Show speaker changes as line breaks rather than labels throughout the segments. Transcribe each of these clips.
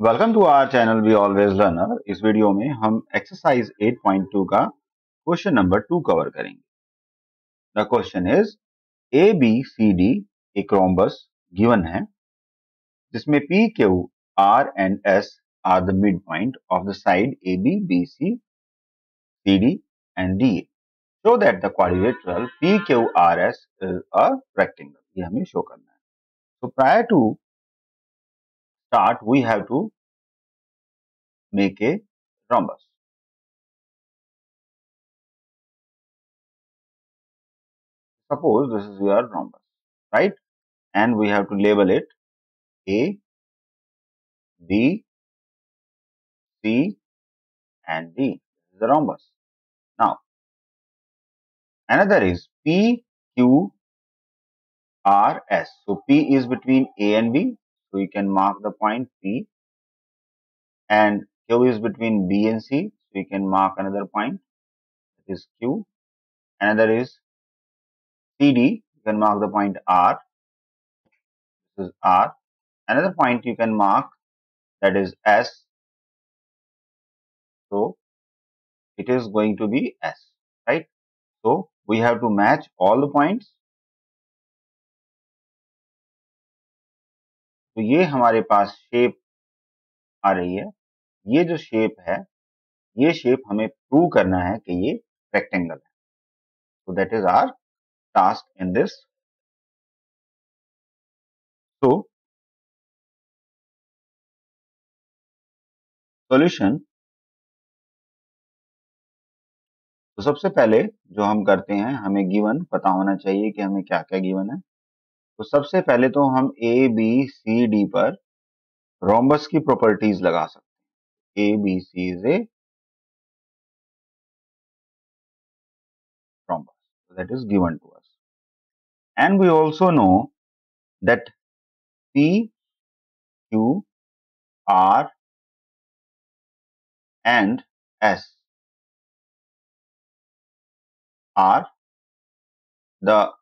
Welcome to our channel we always learner इस video में हम एक्सरसाइज 8.2 का क्वेश्चन नंबर टू कवर करेंगे। The question is A B C D एक rhombus given है, जिसमें P Q R and S are the mid point of the side A B B C C D and D show that the quadrilateral P Q R S is a rectangle ये हमें show करना है। So prior to start, we have to make a rhombus. Suppose this is your rhombus, right? And we have to label it A, B, C, and D. This is the rhombus. Now, another is P, Q, R, S. So P is between A and B. So you can mark the point P and Q is between B and C. So you can mark another point that is Q. Another is CD. You can mark the point R. This is R. Another point you can mark that is S. So it is going to be S, right? So we have to match all the points तो ये हमारे पास shape आ रही है। ये जो shape है, ये shape हमें प्रूव करना है कि ये रेक्टेंगल है। तो that is our task in this so solution तो सबसे पहले जो हम करते हैं, हमें गिवन पता होना चाहिए कि हमें क्या क्या गिवन है। तो सबसे पहले तो हम ए बी सी डी पर रोमबस की प्रॉपर्टीज़ लगा सकते A B C is a rhombus that is given to us and we also know that P Q R and S are the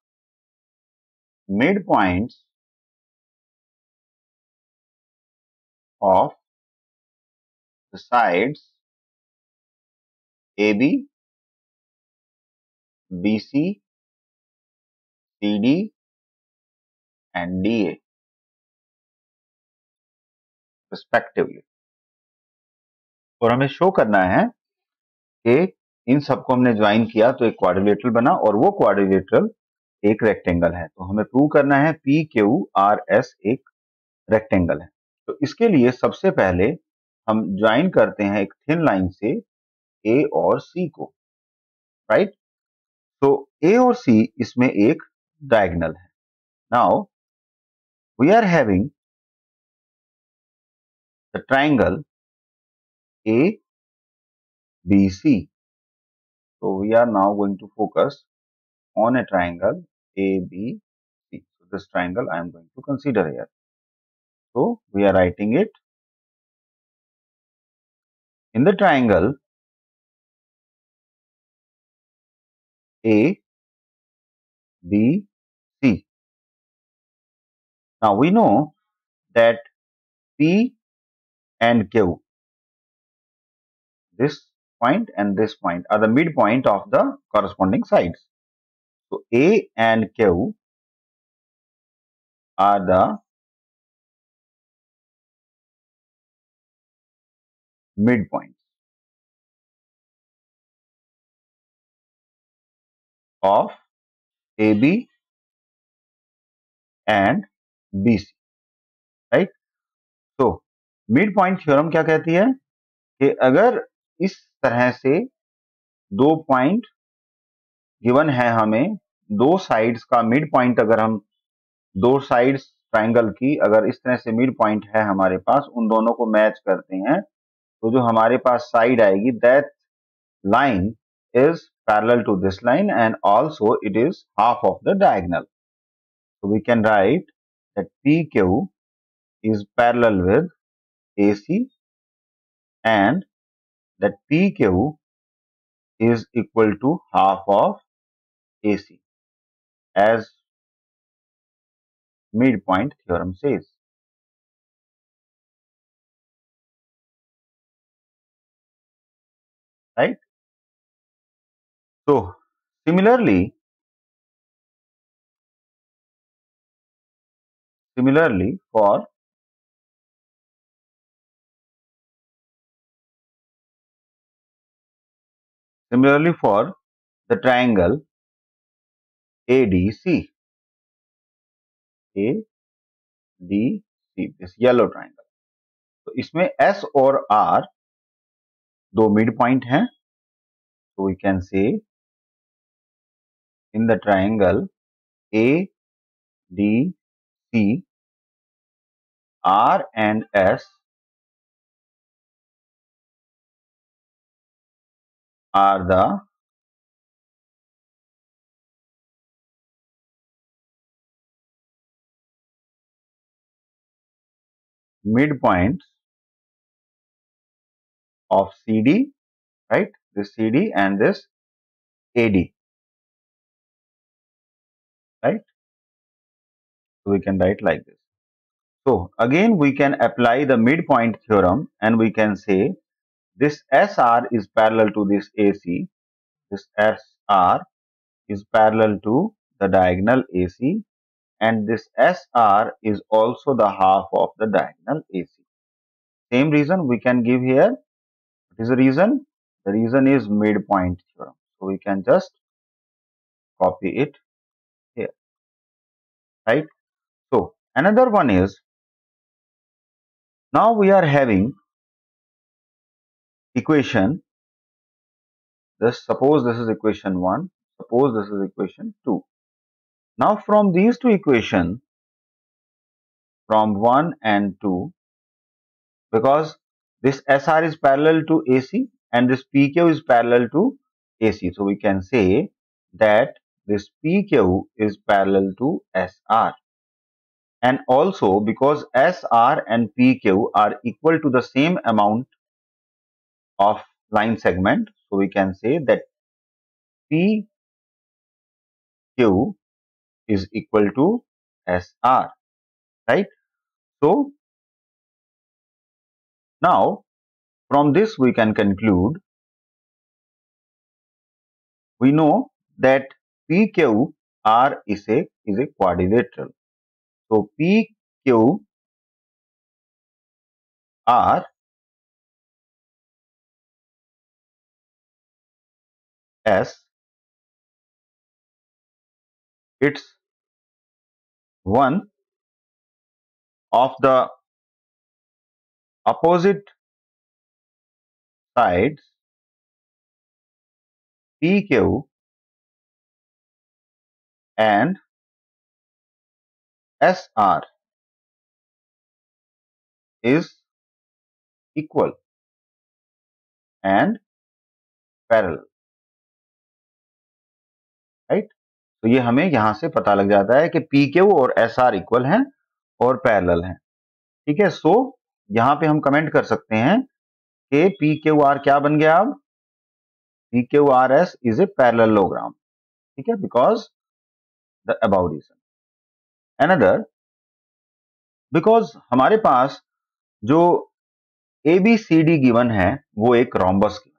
midpoints of the sides AB, BC, CD and DA respectively. और हमें show करना है कि इन सबको हमने join किया तो एक क्वाड्रिलेटरल बना और वो क्वाड्रिलेटरल एक रेक्टेंगल है। तो हमें प्रूव करना है पी क्यू आर एस एक रेक्टेंगल है। तो इसके लिए सबसे पहले हम ज्वाइन करते हैं एक थिन लाइन से ए और सी को। राइट तो ए और सी इसमें एक डायगनल है। Now we are having the triangle A B C so, we are now going to focus on a triangle ABC. So this triangle I am going to consider here. So we are writing it in the triangle A B C. Now we know that P and Q this point and this point are the midpoint of the corresponding sides. तो A and Q are the mid point of A B and B C right तो mid point theorem क्या कहती है कि अगर इस तरह से दो पॉइंट गिवन है हमें दो साइड्स का मिड पॉइंट अगर हम दो साइड्स ट्राइंगल की अगर इस तरह से मिड पॉइंट है हमारे पास, उन दोनों को मैच करते हैं तो जो हमारे पास साइड आएगी that line is parallel to this line and also it is half of the diagonal so we can write that PQ is parallel with AC and that PQ is equal to half of AC as midpoint theorem says. Right? So, similarly, similarly for similarly for the triangle A D C A D C yellow triangle तो इसमें S और are दो mid point हैं तो we can say in the triangle A D C R and S are the midpoints of CD, right? This CD and this AD, right? So we can write like this. So again, we can apply the midpoint theorem and we can say this SR is parallel to this AC. This SR is parallel to the diagonal AC and this SR is also the half of the diagonal AC. Same reason we can give here. What is the reason? The reason is midpoint theorem. So we can just copy it here. Right. So another one is now we are having equation. This suppose this is equation 1. Suppose this is equation 2. Now from these two equations, from 1 and 2, because this SR is parallel to AC and this PQ is parallel to AC. So we can say that this PQ is parallel to SR. And also because SR and PQ are equal to the same amount of line segment. So we can say that PQ is equal to SR, right? So, now from this we can conclude, we know that PQR is a, is a quadrilateral. So, PQR S it's one of the opposite sides PQ and SR is equal and parallel right तो ये हमें यहाँ से पता लग जाता है कि पी क्यू और एस आर इक्वल हैं और पैरल हैं। ठीक है? सो यहाँ पे हम कमेंट कर सकते हैं कि पी क्यू आर क्या बन गया अब? P Q R S is a parallelogram ठीक है? Because the about reason another because हमारे पास जो A B C D given है, वो एक रोम्बस है।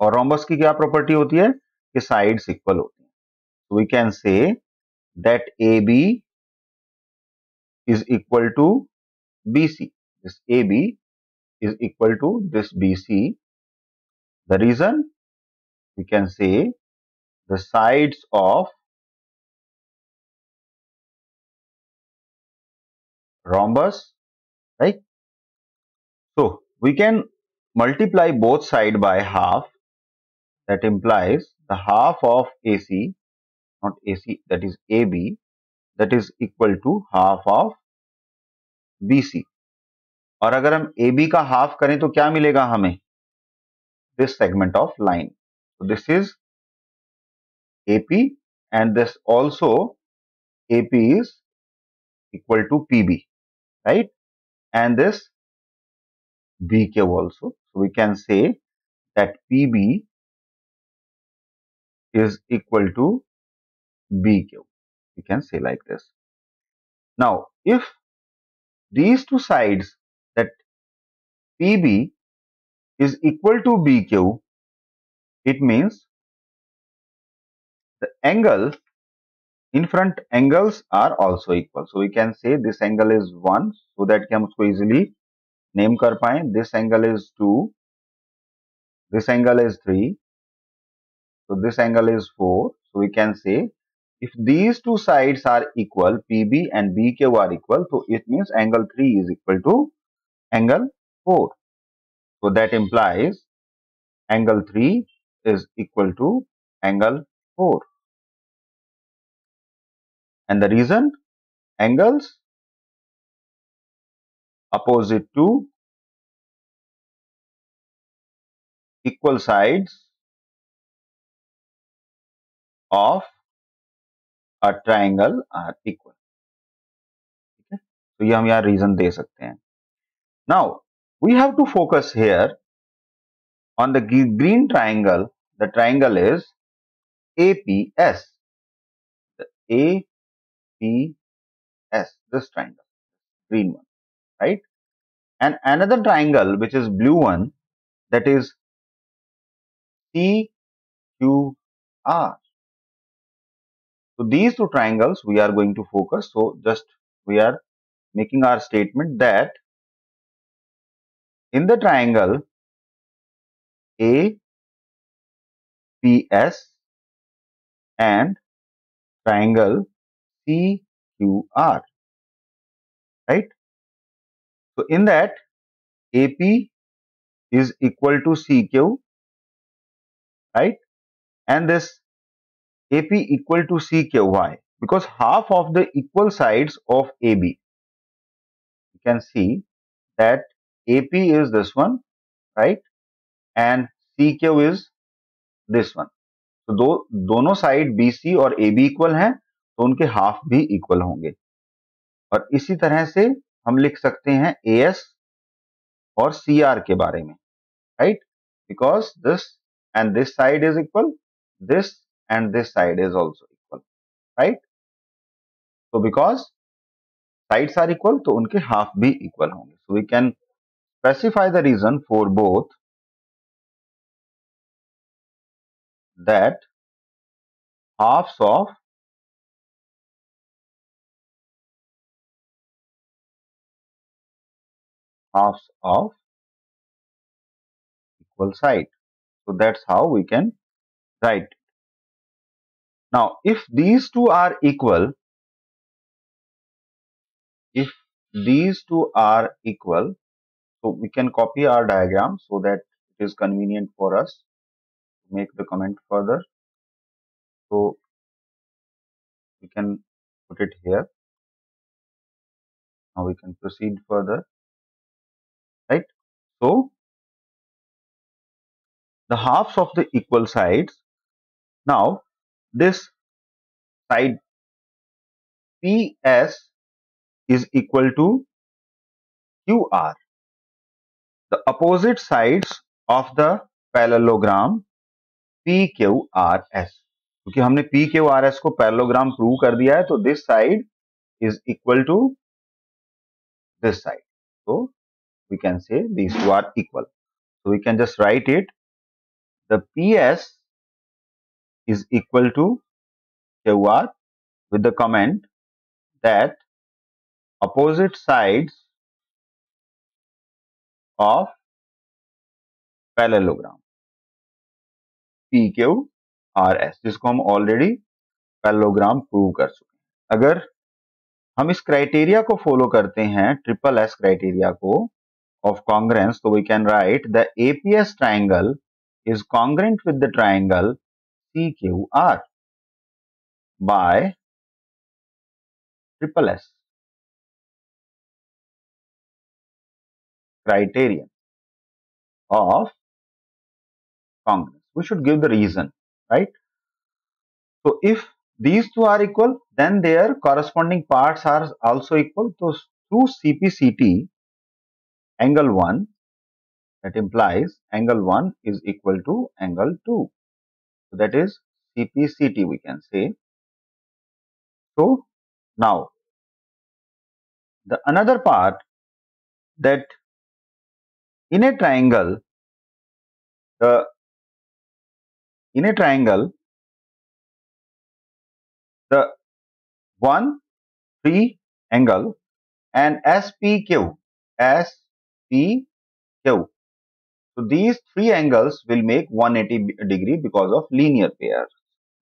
और रोम्बस की क्या प्रॉपर्टी होती है? कि साइड्स इक्वल होती है। We can say that AB is equal to BC. This AB is equal to this BC. The reason we can say the sides of rhombus, right? So we can multiply both side by half that implies the half of AC not AC that is AB that is equal to half of BC और अगर हम AB का half करें तो क्या मिलेगा हमें this segment of line so this is AP and this also AP is equal to PB right and this BQ also so we can say that PB is equal to BQ. We can say like this. Now, if these two sides that PB is equal to BQ, it means the angle in front angles are also equal so we can say this angle is 1 so that we can easily name kar paye this angle is 2 this angle is 3 so this angle is 4 so we can say if these two sides are equal pb and bq are equal so it means angle 3 is equal to angle 4 so that implies angle 3 is equal to angle 4 and the reason? Angles opposite to equal sides of a triangle are equal. So ye hum yahan reason now we have to focus here on the green triangle. The triangle is aps the aps this triangle green one right? And another triangle which is blue one that is cqr so these two triangles we are going to focus. So just we are making our statement that in the triangle APS and triangle CQR, right? So in that AP is equal to CQ, right? And this AP equal to CQY because half of the equal sides of AB. You can see that AP is this one, right? And CQ is this one. तो दो दोनों side BC और AB equal हैं तो उनके half भी equal होंगे और इसी तरह से हम लिख सकते हैं AS और CR के बारे में right because this and this side is equal this and this side is also equal right? So because sides are equal so unke half b equal honge so we can specify the reason for both that halves of halves of equal side. So that's how we can write now, if these two are equal, if these two are equal, so we can copy our diagram so that it is convenient for us to make the comment further. So, we can put it here. Now we can proceed further, right? So, the halves of the equal sides. Now, this side PS is equal to QR. The opposite sides of the parallelogram PQRS. क्योंकि हमने P Q R S को पैरोग्राम prove कर दिया है तो this side is equal to this side तो we can say this two are equal so we can just write it the P S is equal to QR with the comment that opposite sides of parallelogram. PQ RS जिसको हम already parallelogram prove कर चुके हैं। अगर हम इस criteria को follow करते हैं ट्रिपल एस क्राइटेरिया को ऑफ़ कॉन्ग्रेंस तो we can write the APS triangle is congruent with the triangle CQR by triple S criterion of congruence. We should give the reason, right? So if these two are equal, then their corresponding parts are also equal. So through CPCT, angle 1, that implies angle 1 is equal to angle 2. So that is CPCT we can say. So now the another part that in a triangle the in a triangle, the one three angle and SPQ, SPQ. So these three angles will make 180 degree because of linear pair,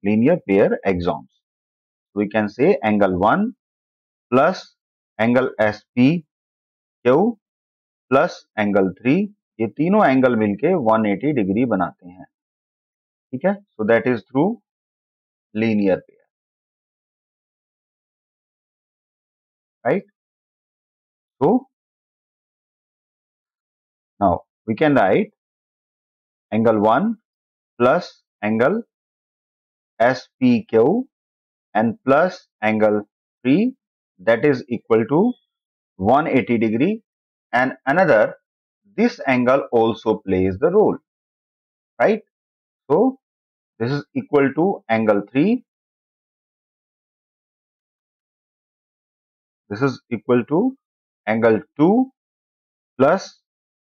linear pair axons. We can say angle 1 plus angle SPQ plus angle 3 ये तीनों angle मिलके 180 degree बनाते हैं ठीक है so that is through linear pair right so now we can write angle 1 plus angle SPQ and plus angle 3 that is equal to 180 degree. And another this angle also plays the role right? So this is equal to angle 3 this is equal to angle 2 plus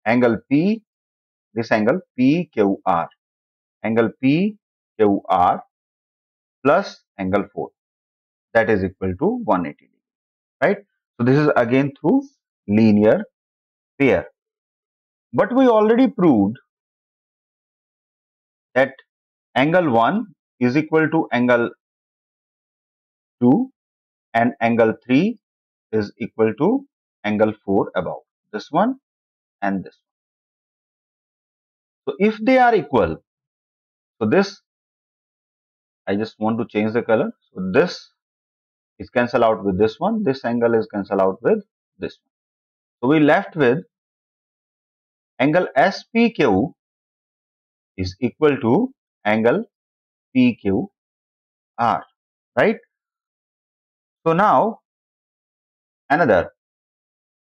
angle p this angle pqr angle pqr plus angle 4 that is equal to 180 right? So this is again through linear pair. But we already proved that angle 1 is equal to angle 2 and angle 3 is equal to angle 4 above. This one and this one. So if they are equal, so this I just want to change the color. So this is cancel out with this one. This angle is cancel out with this one. So we left with angle SPQ is equal to angle PQR, right? So now another,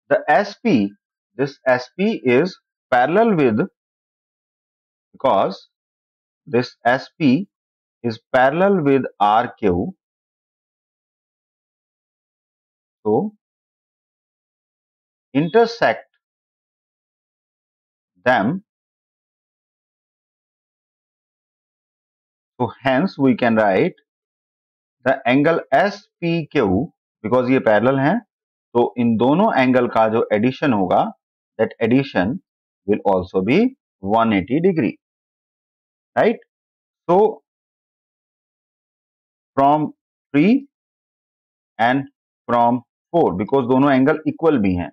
the SP, this SP is parallel with because this SP is parallel with RQ. So intersect them. So hence we can write the angle SPQ because ये parallel हैं तो इन दोनों angle का जो addition होगा that addition will also be 180 degree, right? So, from 3 and from 4 because दोनों angle equal भी हैं।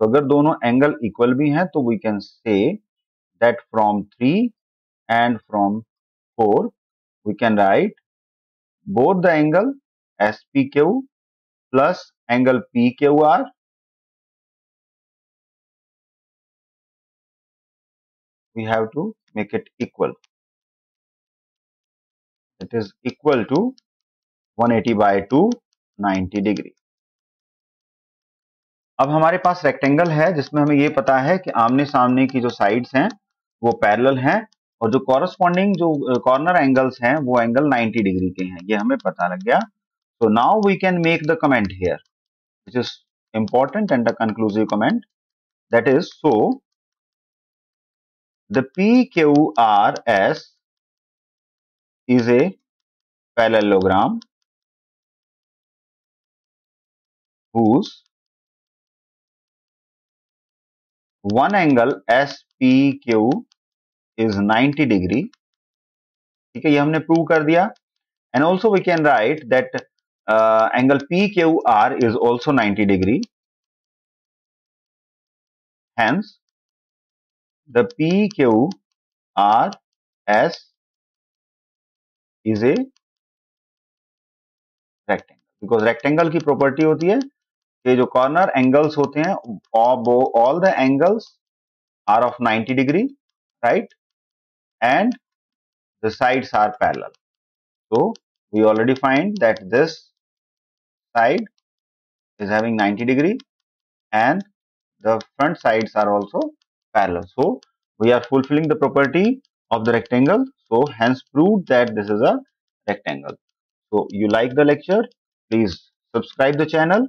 तो अगर दोनों एंगल इक्वल भी हैं तो we can say that from three and from four we can write both the angle S P Q plus angle P Q R we have to make it equal. It is equal to 180 by 2 90 degree. अब हमारे पास rectangle है, जिसमें हमें यह पता है कि आमने सामने की जो साइड्स हैं, वो पैरेलल हैं और जो कॉरस्पॉन्डिंग जो कॉर्नर एंगल्स हैं, वो एंगल 90 डिग्री के हैं। ये हमें पता लग गया। तो now we can make the comment here it is important and the conclusive comment that is so the PQRS is a parallelogram whose one angle SPQ is 90 degree ठीक है ये हमने प्रूव कर दिया and also we can write that angle P Q R is also 90 degree hence the PQRS is a rectangle because rectangle की property होती है ये जो कॉर्नर एंगल्स होते हैं all the angles are of 90 degree right and the sides are parallel so we already find that this side is having 90 degree and the front sides are also parallel. So we are fulfilling the property of the rectangle. So hence proved that this is a rectangle. So you like the lecture please subscribe the channel